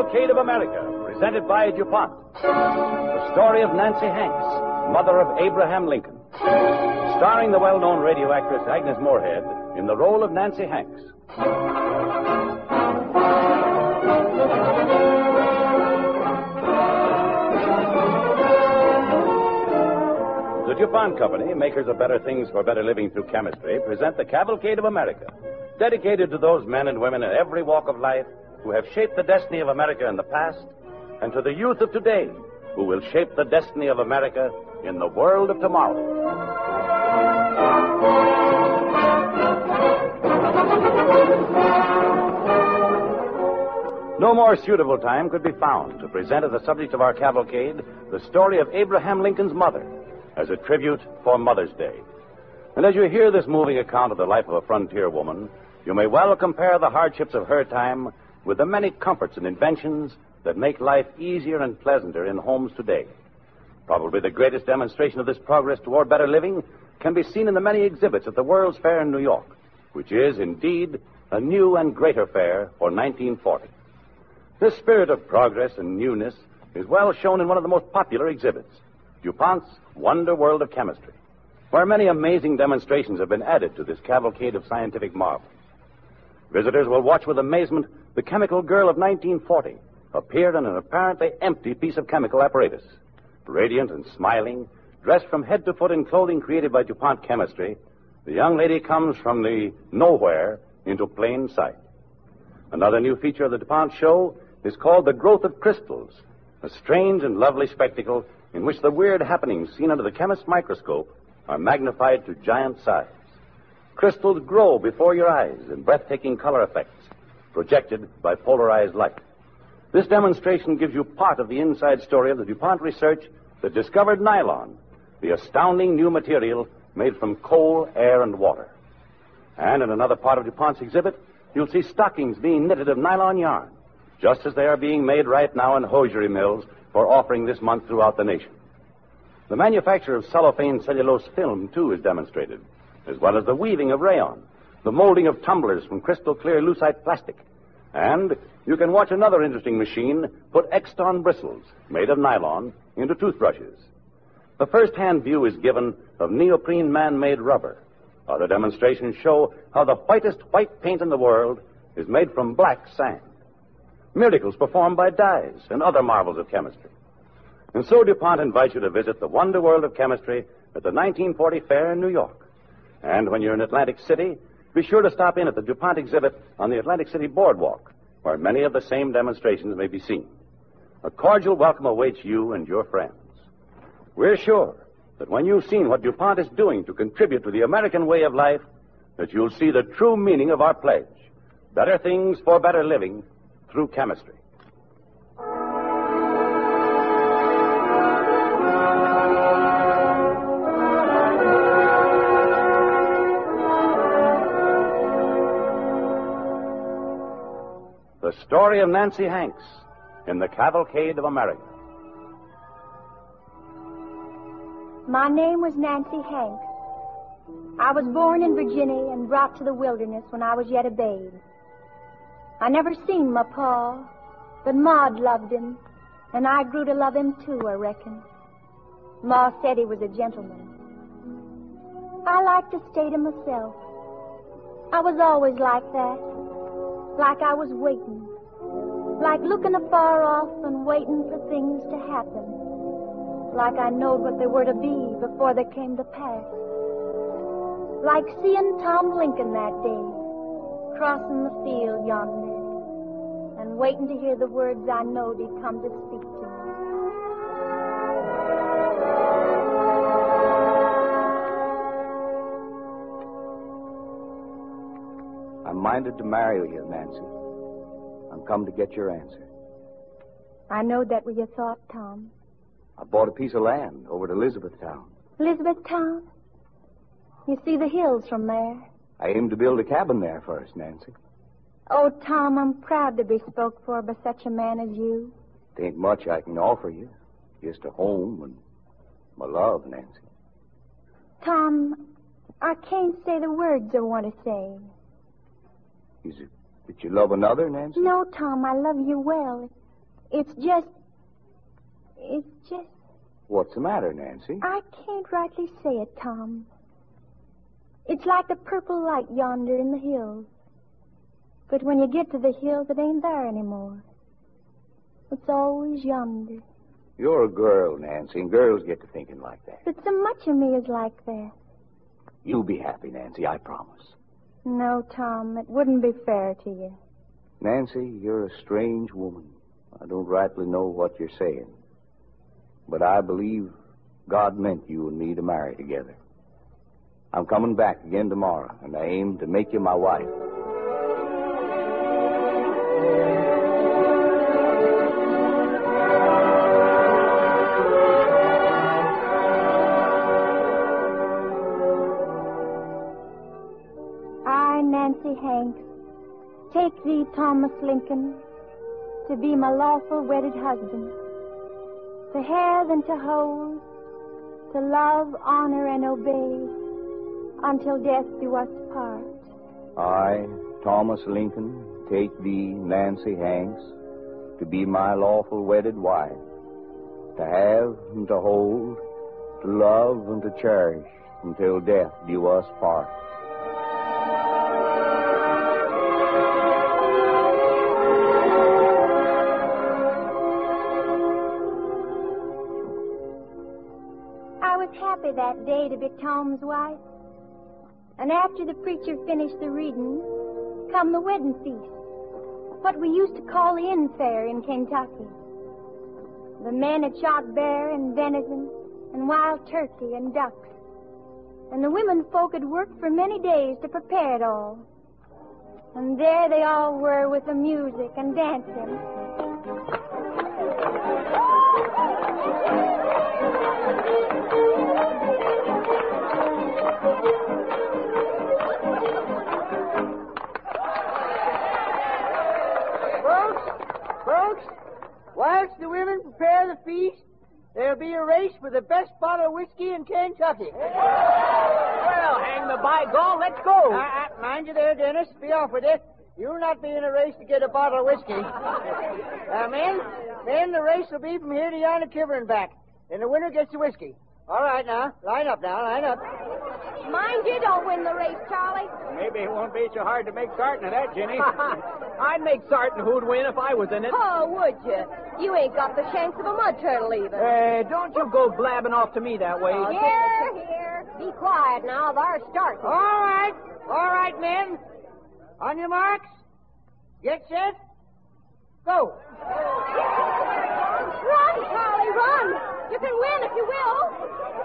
Cavalcade of America, presented by DuPont. The story of Nancy Hanks, mother of Abraham Lincoln. Starring the well known radio actress Agnes Moorehead in the role of Nancy Hanks. The DuPont Company, makers of better things for better living through chemistry, present the Cavalcade of America, dedicated to those men and women in every walk of life who have shaped the destiny of America in the past, and to the youth of today who will shape the destiny of America in the world of tomorrow. No more suitable time could be found to present as the subject of our cavalcade the story of Abraham Lincoln's mother as a tribute for Mother's Day. And as you hear this moving account of the life of a frontier woman, you may well compare the hardships of her time with the many comforts and inventions that make life easier and pleasanter in homes today. Probably the greatest demonstration of this progress toward better living can be seen in the many exhibits at the World's Fair in New York, which is indeed a new and greater fair for 1940. This spirit of progress and newness is well shown in one of the most popular exhibits, DuPont's Wonder World of Chemistry, where many amazing demonstrations have been added to this cavalcade of scientific marvels. Visitors will watch with amazement the chemical girl of 1940 appeared in an apparently empty piece of chemical apparatus. Radiant and smiling, dressed from head to foot in clothing created by DuPont Chemistry, the young lady comes from the nowhere into plain sight. Another new feature of the DuPont show is called the growth of crystals, a strange and lovely spectacle in which the weird happenings seen under the chemist's microscope are magnified to giant size. Crystals grow before your eyes in breathtaking color effects projected by polarized light. This demonstration gives you part of the inside story of the DuPont research that discovered nylon, the astounding new material made from coal, air, and water. And in another part of DuPont's exhibit, you'll see stockings being knitted of nylon yarn, just as they are being made right now in hosiery mills for offering this month throughout the nation. The manufacture of cellophane cellulose film, too, is demonstrated, as well as the weaving of rayon, the molding of tumblers from crystal clear lucite plastic. And you can watch another interesting machine put Exton bristles, made of nylon, into toothbrushes. The first hand view is given of neoprene man made rubber. Other demonstrations show how the whitest white paint in the world is made from black sand. Miracles performed by dyes and other marvels of chemistry. And so DuPont invites you to visit the wonder world of chemistry at the 1940 Fair in New York. And when you're in Atlantic City, be sure to stop in at the DuPont exhibit on the Atlantic City Boardwalk, where many of the same demonstrations may be seen. A cordial welcome awaits you and your friends. We're sure that when you've seen what DuPont is doing to contribute to the American way of life, that you'll see the true meaning of our pledge. Better things for better living through chemistry. The story of Nancy Hanks in the Cavalcade of America. My name was Nancy Hanks. I was born in Virginia and brought to the wilderness when I was yet a babe. I never seen my pa, but Maud loved him, and I grew to love him too, I reckon. Ma said he was a gentleman. I like to stay to myself. I was always like that, like I was waiting, like looking afar off and waiting for things to happen, like I knowed what they were to be before they came to pass, like seeing Tom Lincoln that day, crossing the field yonder, and waiting to hear the words I knowed he'd come to speak minded to marry you, Nancy. I'm come to get your answer. I know that was your thought, Tom. I bought a piece of land over at Elizabethtown. Elizabethtown? You see the hills from there. I aim to build a cabin there first, Nancy. Oh, Tom, I'm proud to be spoke for by such a man as you. There ain't much I can offer you. Just a home and my love, Nancy. Tom, I can't say the words I want to say. Is it that you love another, Nancy? No, Tom, I love you well. It's just. It's just. What's the matter, Nancy? I can't rightly say it, Tom. It's like the purple light yonder in the hills. But when you get to the hills, it ain't there anymore. It's always yonder. You're a girl, Nancy, and girls get to thinking like that. But so much of me is like that. You'll be happy, Nancy, I promise. No, Tom, it wouldn't be fair to you. Nancy, you're a strange woman. I don't rightly know what you're saying. But I believe God meant you and me to marry together. I'm coming back again tomorrow, and I aim to make you my wife. Thee, Thomas Lincoln, to be my lawful wedded husband, to have and to hold, to love, honor, and obey, until death do us part. I, Thomas Lincoln, take thee, Nancy Hanks, to be my lawful wedded wife, to have and to hold, to love and to cherish, until death do us part. That day to be Tom's wife. And after the preacher finished the reading, come the wedding feast. What we used to call the infare in Kentucky. The men had shot bear and venison and wild turkey and ducks. And the women folk had worked for many days to prepare it all. And there they all were with the music and dancing. Folks, folks, whilst the women prepare the feast, there'll be a race for the best bottle of whiskey in Kentucky. Well, hang the by gall, let's go. Uh, uh, mind you there, Dennis. Be off with it. You'll not be in a race to get a bottle of whiskey. Uh, men, men, the race will be from here to yonder kiver and back. And the winner gets the whiskey. All right, now. Line up now. Line up. Mind you don't win the race, Charlie. Maybe it won't be so hard to make sartin of that, Jenny. I'd make sartin who'd win if I was in it. Oh, would you? You ain't got the shanks of a mud turtle even. Uh, don't you go blabbing off to me that way. Here, here. Be quiet now. They're starting. All right. All right, men. On your marks. Get set. Go. Run, Charlie, run. You can win if you will.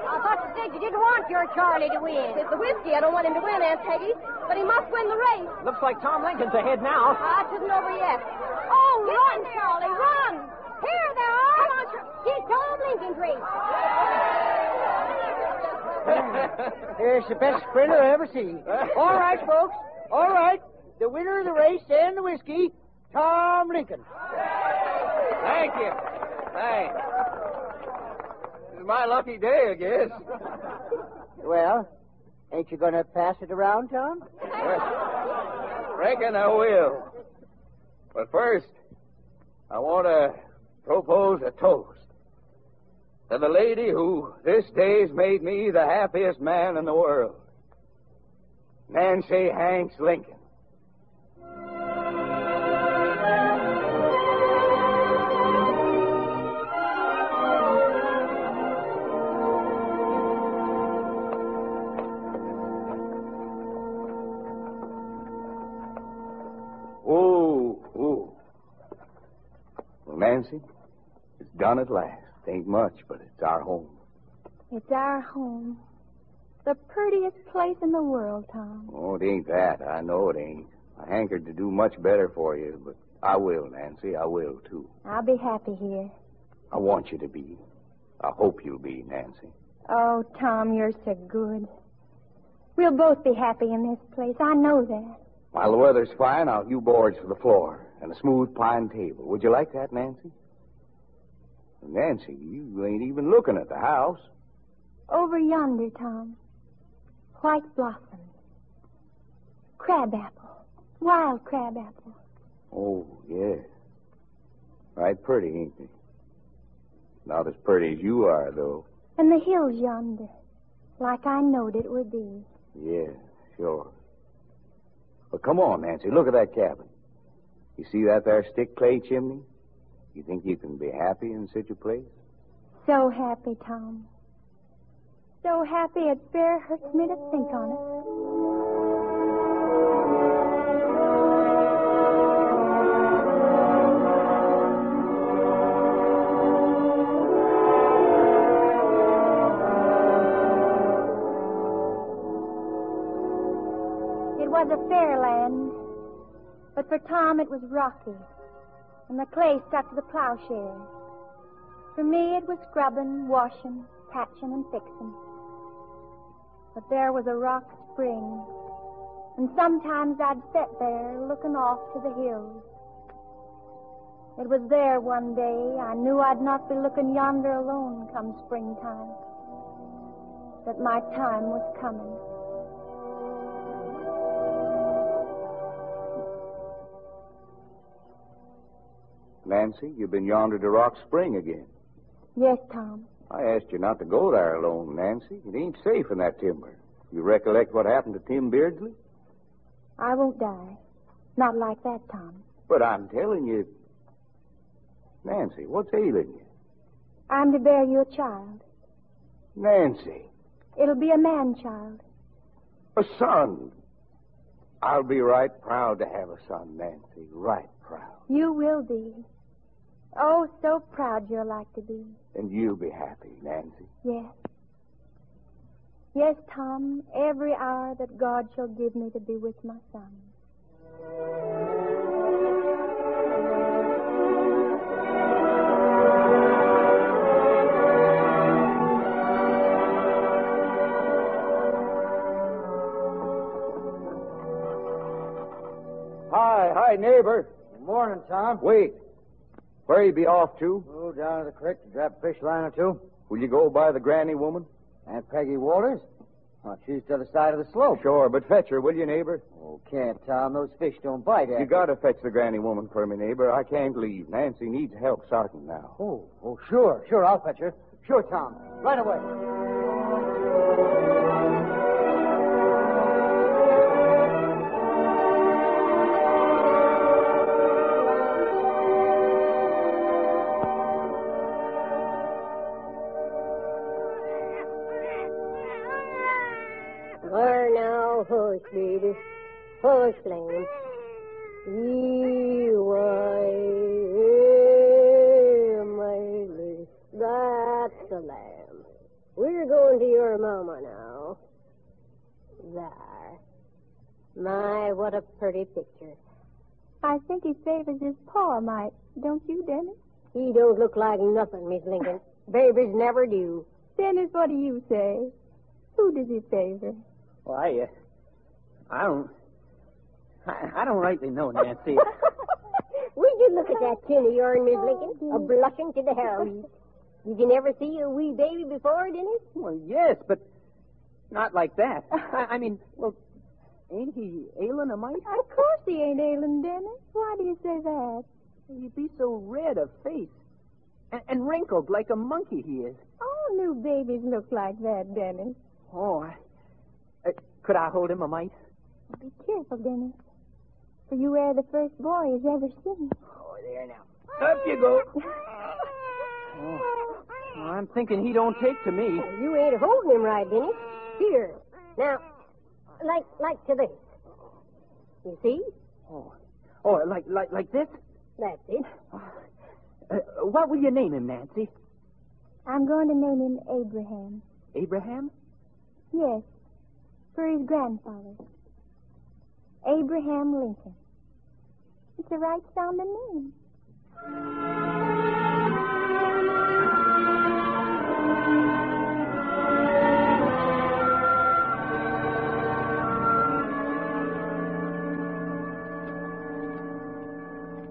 I thought you said you didn't want your Charlie to win. It's the whiskey. I don't want him to win, Aunt Peggy. But he must win the race. Looks like Tom Lincoln's ahead now. Ah, it isn't over yet. Oh, run, Charlie, run. Here they are. Come on, Charlie. He's Tom Lincoln's race. Here's the best sprinter I ever seen. All right, folks. All right. The winner of the race and the whiskey, Tom Lincoln. Thank you. Thanks. It's my lucky day, I guess. Well, ain't you going to pass it around, Tom? Reckon I will. But first, I want to propose a toast to the lady who this day's made me the happiest man in the world. Nancy Hanks Lincoln. Nancy, it's done at last. Ain't much, but it's our home. It's our home. The prettiest place in the world, Tom. Oh, it ain't that. I know it ain't. I hankered to do much better for you, but I will, Nancy. I will, too. I'll be happy here. I want you to be. I hope you'll be, Nancy. Oh, Tom, you're so good. We'll both be happy in this place. I know that. While the weather's fine, I'll you boards for the floor and a smooth pine table. Would you like that, Nancy? Nancy, you ain't even looking at the house. Over yonder, Tom. White blossoms. Crabapple. Wild crabapple. Oh, yes. Right pretty, ain't he? Not as pretty as you are, though. And the hills yonder, like I knowed it would be. Yeah, sure. Well, come on, Nancy. Look at that cabin. You see that there stick clay chimney? You think you can be happy in such a place? So happy, Tom. So happy it fair hurts me to think on it. It was a fair land, but for Tom it was rocky, and the clay stuck to the plowshare. For me, it was scrubbing, washing, patching, and fixing. But there was a rock spring, and sometimes I'd sit there looking off to the hills. It was there one day I knew I'd not be looking yonder alone come springtime, that my time was coming. Nancy, you've been yonder to Rock Spring again. Yes, Tom. I asked you not to go there alone, Nancy. It ain't safe in that timber. You recollect what happened to Tim Beardsley? I won't die. Not like that, Tom. But I'm telling you. Nancy, what's ailing you? I'm to bear you a child. Nancy, It'll be a man child. a son. I'll be right proud to have a son, Nancy. Right proud. You will be. Oh, so proud you're like to be. And you'll be happy, Nancy. Yes. Yes, Tom, every hour that God shall give me to be with my son. Hi, hi, neighbor. Good morning, Tom. Wait. Where you be off to? Oh, down to the creek to drop a fish line or two. Will you go by the granny woman? Aunt Peggy Waters? Oh, she's to the side of the slope. Sure, but fetch her, will you, neighbor? Oh, can't, Tom. Those fish don't bite eh? You gotta fetch the granny woman for me, neighbor. I can't leave. Nancy needs help starting now. Oh, oh, sure, sure. I'll fetch her. Sure, Tom. Right away. Hush, Lamb. E-Y-M-A-L-E. That's the lamb. We're going to your mama now. There. My, what a pretty picture. I think he favors his paw, Mike. Don't you, Dennis? He don't look like nothing, Miss Lincoln. Babies never do. Dennis, what do you say? Who does he favor? Well, I, uh, I don't, I, I don't rightly know, Nancy. Would you look at that chin of yourn, Miss Lincoln? A blushing to the hair roots. Did you never see a wee baby before, Dennis? well, yes, but not like that. I, I mean, well, ain't he ailing a mite? Of course he ain't ailing, Dennis. Why do you say that? He'd be so red of face and, and wrinkled like a monkey he is. All new babies look like that, Dennis. Oh, I, uh, could I hold him a mite? Be careful, Dennis. For you are the first boy he's ever seen. Oh, there now. Up you go. Oh, well, I'm thinking he don't take to me. You ain't holding him right, Dennis. Here. Now, like like to this. You see? Oh, oh, like like like this. That's it. Uh, what will you name him, Nancy? I'm going to name him Abraham. Abraham? Yes, for his grandfather. Abraham Lincoln. It's a right sounding name.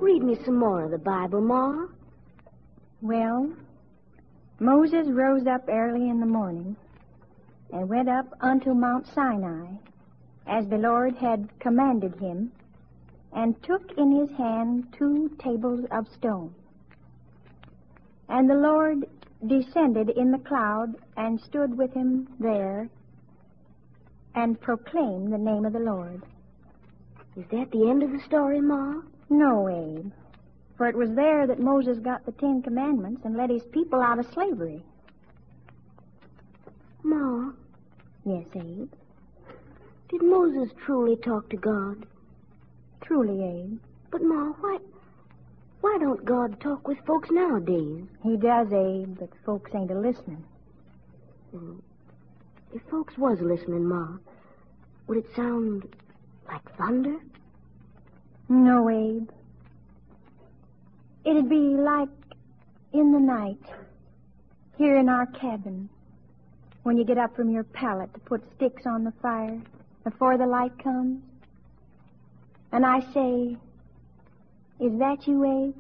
Read me some more of the Bible, Ma. Well, Moses rose up early in the morning and went up unto Mount Sinai, as the Lord had commanded him, and took in his hand two tables of stone. And the Lord descended in the cloud and stood with him there and proclaimed the name of the Lord. Is that the end of the story, Ma? No, Abe. For it was there that Moses got the Ten Commandments and led his people out of slavery. Ma, Yes, Abe. Did Moses truly talk to God? Truly, Abe. But Ma, why why don't God talk with folks nowadays? He does, Abe, but folks ain't a listening. And if folks was listening, Ma, would it sound like thunder? No, Abe. It'd be like in the night, here in our cabin, when you get up from your pallet to put sticks on the fire before the light comes. And I say, Is that you, Abe?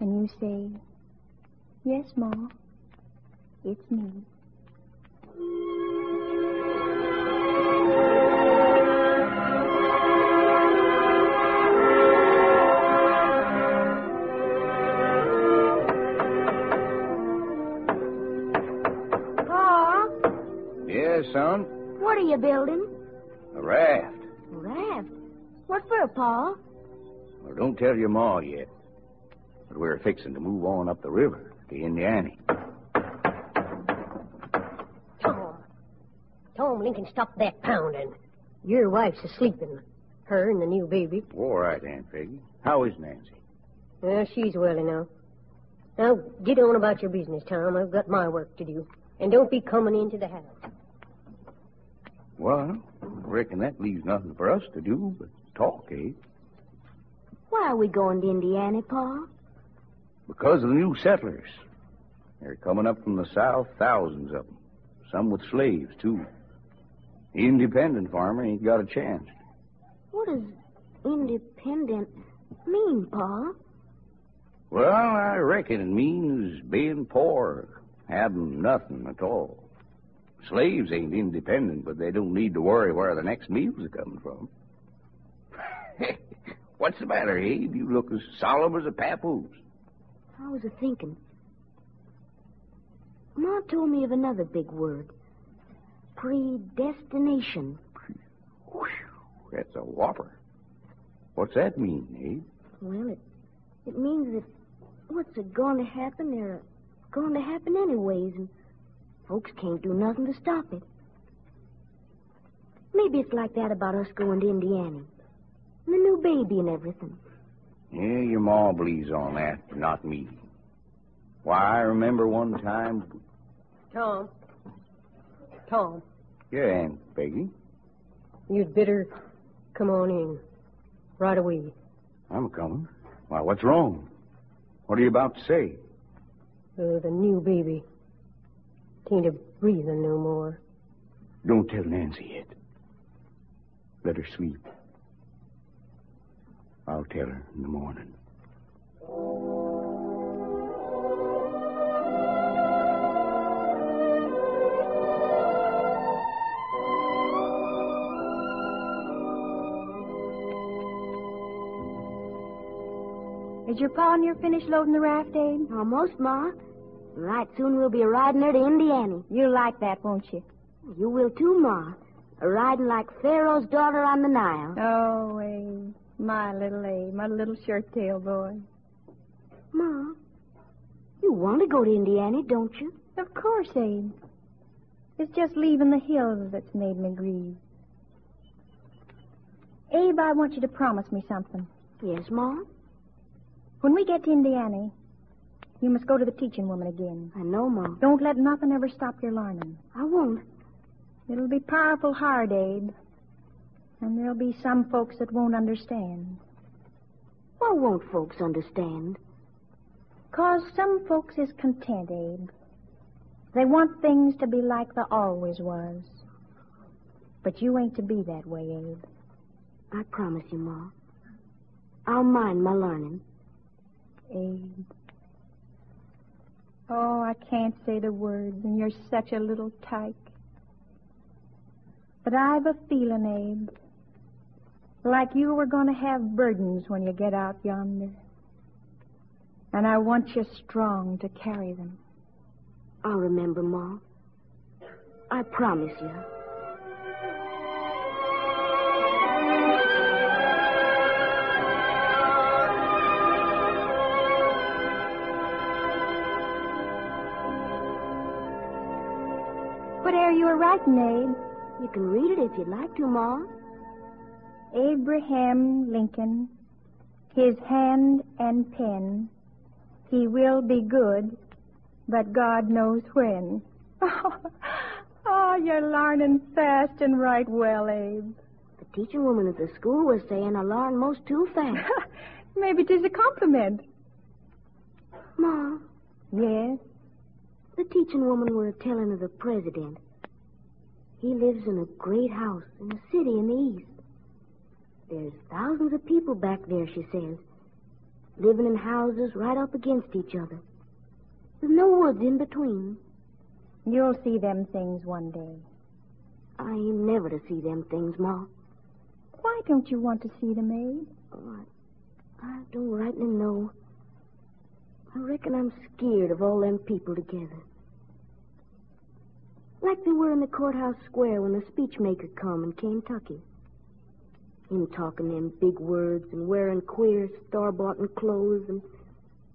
And you say, Yes, Ma. It's me. Pa, Yes, son? What are you building? A raft. A raft. What for, Pa? Well, don't tell your ma yet. But we're fixing to move on up the river to Indiana. Tom. Tom Lincoln, stop that pounding. Your wife's asleeping. Her and the new baby. All right, Aunt Peggy. How is Nancy? Well, she's well enough. Now, get on about your business, Tom. I've got my work to do. And don't be coming into the house. Well, I reckon that leaves nothing for us to do but talk, eh? Why are we going to Indiana, Pa? Because of the new settlers. They're coming up from the south, thousands of them. Some with slaves, too. The independent farmer ain't got a chance. What does independent mean, Pa? Well, I reckon it means being poor, having nothing at all. Slaves ain't independent, but they don't need to worry where the next meal's are coming from. What's the matter, Abe? You look as solemn as a papoose. I was a thinking. Ma told me of another big word. Predestination. Whew, that's a whopper. What's that mean, Abe? Well, it it means that what's a going to happen, they're going to happen anyways, and folks can't do nothing to stop it. Maybe it's like that about us going to Indiana. And the new baby and everything. Yeah, your ma believes on that, but not me. Why, I remember one time. Tom. Tom, Yeah, Aunt Peggy. you'd better come on in. Right away. I'm coming. Why, what's wrong? What are you about to say? Uh, the new baby. Tain't a breathing no more. Don't tell Nancy yet. Let her sleep. I'll tell her in the morning. Is your pa near finished loading the raft, Abe? Almost, Ma. Right soon we'll be riding her to Indiana. You'll like that, won't you? You will too, Ma. Riding like Pharaoh's daughter on the Nile. Oh, Abe. My little Abe, my little shirt-tail boy. Ma, you want to go to Indiana, don't you? Of course, Abe. It's just leaving the hills that's made me grieve. Abe, I want you to promise me something. Yes, Ma. When we get to Indiana, you must go to the teaching woman again. I know, Ma. Don't let nothing ever stop your learning. I won't. It'll be powerful hard, Abe. And there'll be some folks that won't understand. Why won't folks understand? Cause some folks is content, Abe. They want things to be like they always was. But you ain't to be that way, Abe. I promise you, Ma. I'll mind my learning. Abe. Oh, I can't say the words, and you're such a little tyke. But I've a feeling, Abe, like you were going to have burdens when you get out yonder. And I want you strong to carry them. I'll remember, Ma. I promise you. You were writing, Abe? You can read it if you'd like to, Ma. Abraham Lincoln, his hand and pen, he will be good, but God knows when. Oh, you're learning fast and right well, Abe. The teaching woman at the school was saying I learn most too fast. Maybe 'tis a compliment. Ma, Yes? the teaching woman were telling of the president. He lives in a great house in a city in the east. There's thousands of people back there, she says, living in houses right up against each other. With no woods in between. You'll see them things one day. I ain't never to see them things, Ma. Why don't you want to see them, Abe? Oh, I, I don't rightly know. I reckon I'm scared of all them people together. Like they were in the courthouse square when the speechmaker come in Kentucky. Him talking them big words and wearing queer store-bought clothes and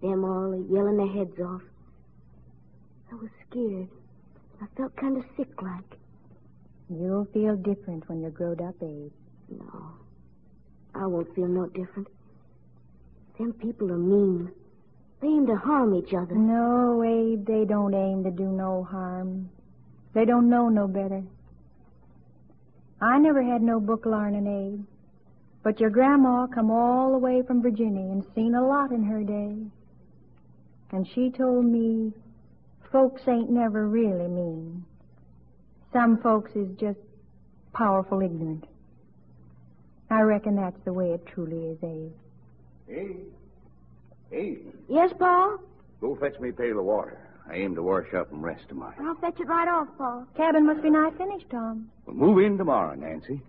them all yelling their heads off. I was scared. I felt kind of sick like. You'll feel different when you're growed up, Abe. No, I won't feel no different. Them people are mean. They aim to harm each other. No, Abe, they don't aim to do no harm. They don't know no better. I never had no book learning, Abe. But your grandma come all the way from Virginia and seen a lot in her day. And she told me folks ain't never really mean. Some folks is just powerful ignorant. I reckon that's the way it truly is, Abe. Hey. Hey. Yes, Pa? Go fetch me a pail of water. I aim to wash up and rest tomorrow. I'll fetch it right off, Paul. Cabin must be nigh finished, Tom. We'll move in tomorrow, Nancy.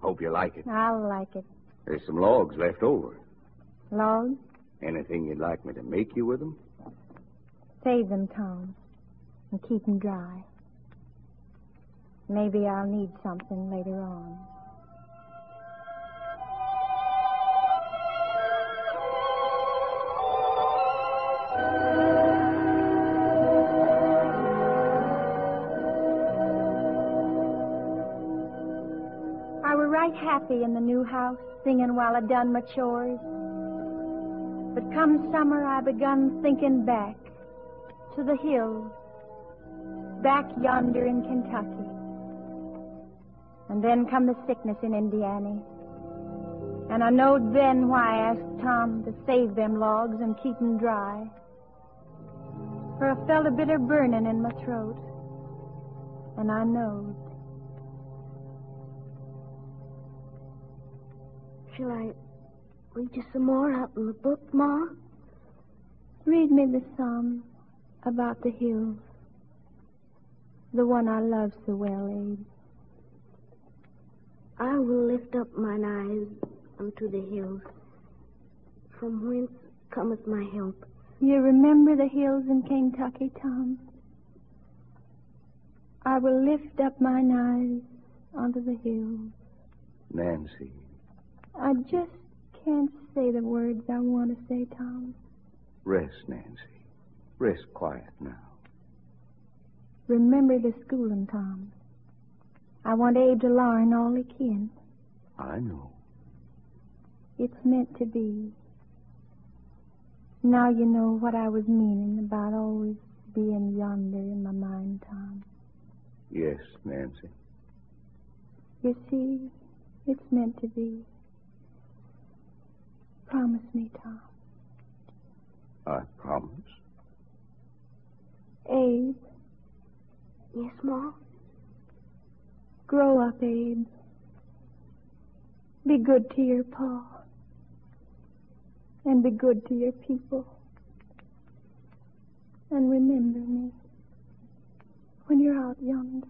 Hope you like it. I'll like it. There's some logs left over. Logs, Anything you'd like me to make you with them? save them, Tom, and keep them dry. Maybe I'll need something later on. Happy in the new house, singing while I done my chores. But come summer, I begun thinking back to the hills, back yonder in Kentucky. And then come the sickness in Indiana. And I knowed then why I asked Tom to save them logs and keep 'em dry. For I felt a bitter burning in my throat. And I knowed. Shall I read you some more out in the book, Ma? Read me the psalm about the hills. The one I love so well, Abe. I will lift up mine eyes unto the hills. From whence cometh my help? You remember the hills in Kentucky, Tom? I will lift up mine eyes unto the hills. Nancy. I just can't say the words I want to say, Tom. Rest, Nancy. Rest quiet now. Remember the schooling, Tom. I want Abe to learn all he can. I know. It's meant to be. Now you know what I was meaning about always being yonder in my mind, Tom. Yes, Nancy. You see, it's meant to be. Promise me, Tom. I promise. Abe, Yes, Ma? grow up, Abe. Be good to your pa. And be good to your people. And remember me when you're out yonder.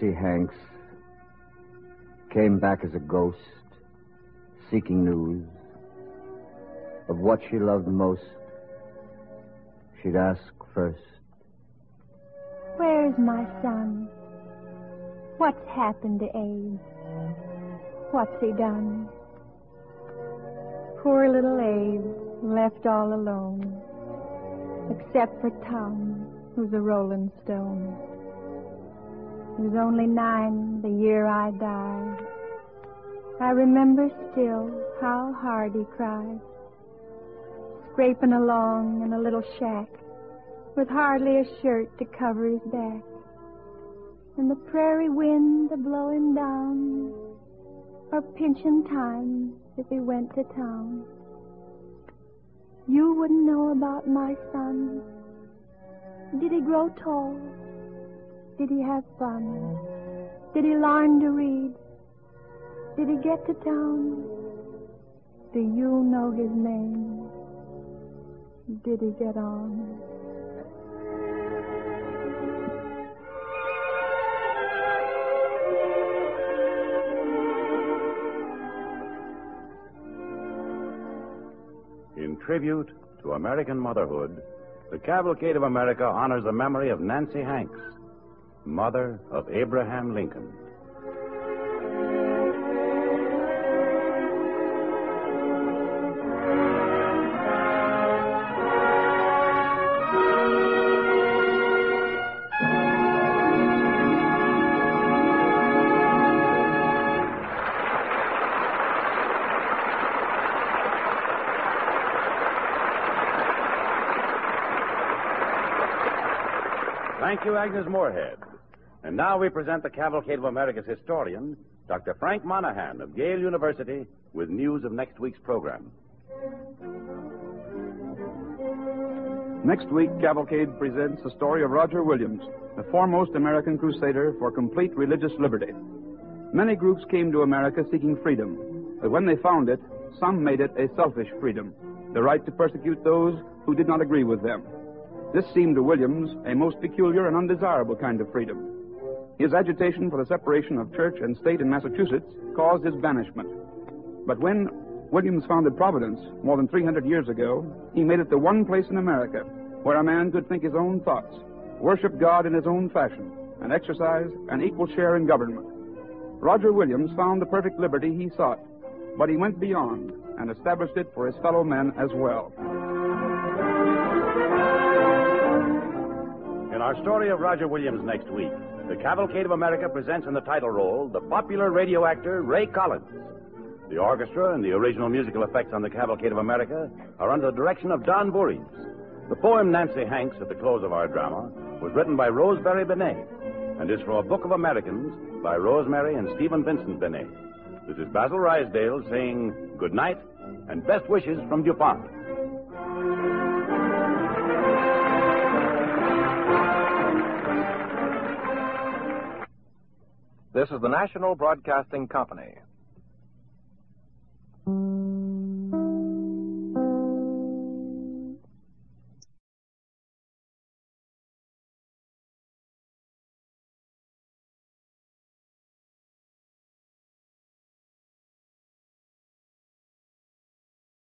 Nancy Hanks came back as a ghost, seeking news of what she loved most. She'd ask first, Where's my son? What's happened to Abe? What's he done? Poor little Abe, left all alone, except for Tom, who's a rolling stone. He was only nine the year I died. I remember still how hard he cried, scraping along in a little shack with hardly a shirt to cover his back, and the prairie wind a blowing down, or pinching time if he went to town. You wouldn't know about my son. Did he grow tall? Did he have fun? Did he learn to read? Did he get to town? Do you know his name? Did he get on? In tribute to American motherhood, the Cavalcade of America honors the memory of Nancy Hanks, mother of Abraham Lincoln. Thank you, Agnes Moorehead. Now we present the Cavalcade of America's historian, Dr. Frank Monaghan of Yale University, with news of next week's program. Next week, Cavalcade presents the story of Roger Williams, the foremost American crusader for complete religious liberty. Many groups came to America seeking freedom, but when they found it, some made it a selfish freedom, the right to persecute those who did not agree with them. This seemed to Williams a most peculiar and undesirable kind of freedom. His agitation for the separation of church and state in Massachusetts caused his banishment. But when Williams founded Providence more than 300 years ago, he made it the one place in America where a man could think his own thoughts, worship God in his own fashion, and exercise an equal share in government. Roger Williams found the perfect liberty he sought, but he went beyond and established it for his fellow men as well. In our story of Roger Williams next week, the Cavalcade of America presents in the title role the popular radio actor Ray Collins. The orchestra and the original musical effects on the Cavalcade of America are under the direction of Don Voorhees. The poem Nancy Hanks at the close of our drama was written by Rosemary Benet and is from a book of Americans by Rosemary and Stephen Vincent Benet. This is Basil Ruysdael saying good night and best wishes from DuPont. This is the National Broadcasting Company.